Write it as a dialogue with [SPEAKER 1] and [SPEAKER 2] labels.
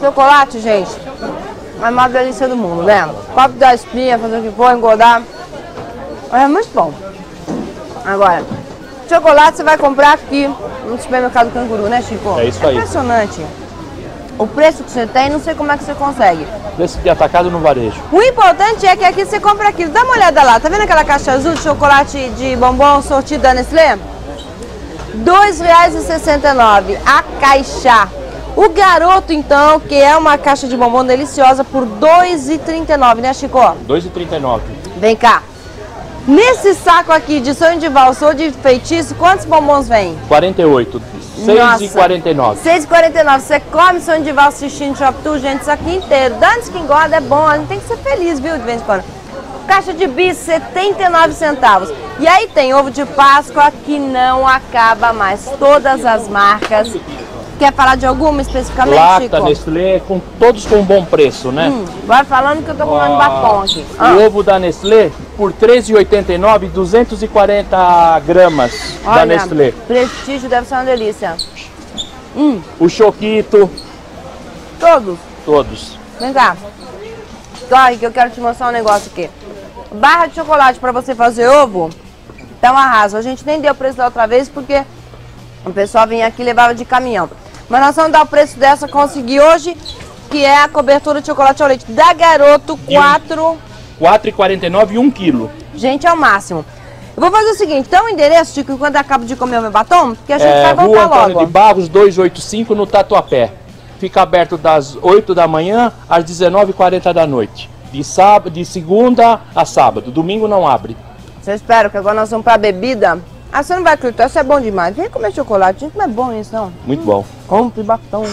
[SPEAKER 1] Chocolate, gente, é a maior delícia do mundo, né? Pode dar espinha, fazer o que for, engordar. É muito bom. Agora, chocolate você vai comprar aqui no supermercado Canguru, né, Chico?
[SPEAKER 2] É isso aí.
[SPEAKER 1] impressionante. O preço que você tem, não sei como é que você consegue.
[SPEAKER 2] Preço de atacado no varejo.
[SPEAKER 1] O importante é que aqui você compra aquilo. Dá uma olhada lá, tá vendo aquela caixa azul de chocolate de bombom sortido da Nestlé? R$ 2,69 a caixa. O garoto, então, que é uma caixa de bombom deliciosa por R$ 2,39, né, Chico?
[SPEAKER 2] 2,39.
[SPEAKER 1] Vem cá. Nesse saco aqui de sonho de valsa ou de feitiço, quantos bombons vem?
[SPEAKER 2] 48.
[SPEAKER 1] Nossa.
[SPEAKER 2] 6,49.
[SPEAKER 1] 6,49. Você come sonho de valsa assistindo Shop Tour, gente, isso aqui inteiro. Dantes que engorda é bom, a gente tem que ser feliz, viu, de vez em quando. Caixa de bis, 79 centavos. E aí tem ovo de Páscoa que não acaba mais. Todas as marcas. Quer falar de alguma especificamente,
[SPEAKER 2] Lacta,
[SPEAKER 1] Chico?
[SPEAKER 2] Nestlé, com, todos com bom preço, né?
[SPEAKER 1] Hum, vai falando que eu tô comendo batom aqui. Ah,
[SPEAKER 2] O ovo da Nestlé por R$ 13,89, 240 gramas da Nestlé.
[SPEAKER 1] prestígio deve ser uma delícia.
[SPEAKER 2] O Choquito,
[SPEAKER 1] Todos.
[SPEAKER 2] todos.
[SPEAKER 1] Vem cá. Corre que eu quero te mostrar um negócio aqui. Barra de chocolate para você fazer ovo, tá um arraso. A gente nem deu preço da outra vez porque o pessoal vinha aqui e levava de caminhão. Mas nós vamos dar o preço dessa, consegui hoje, que é a cobertura de chocolate ao leite da Garoto 4.
[SPEAKER 2] R$ 4,49 e 1 quilo.
[SPEAKER 1] Gente, é o máximo. Eu vou fazer o seguinte, então o endereço, Chico, enquanto eu acabo de comer o meu batom, que a gente
[SPEAKER 2] É,
[SPEAKER 1] vai
[SPEAKER 2] Rua
[SPEAKER 1] voltar
[SPEAKER 2] Antônio
[SPEAKER 1] logo.
[SPEAKER 2] de Barros, 285, no Tatuapé. Fica aberto das 8 da manhã às 19h40 da noite. De, sábado, de segunda a sábado. Domingo não abre.
[SPEAKER 1] Você espera que agora nós vamos pra bebida. Ah, você não vai acreditar, isso é bom demais. Vem comer chocolate, gente, não é bom isso não.
[SPEAKER 2] Muito bom.
[SPEAKER 1] Compre batom.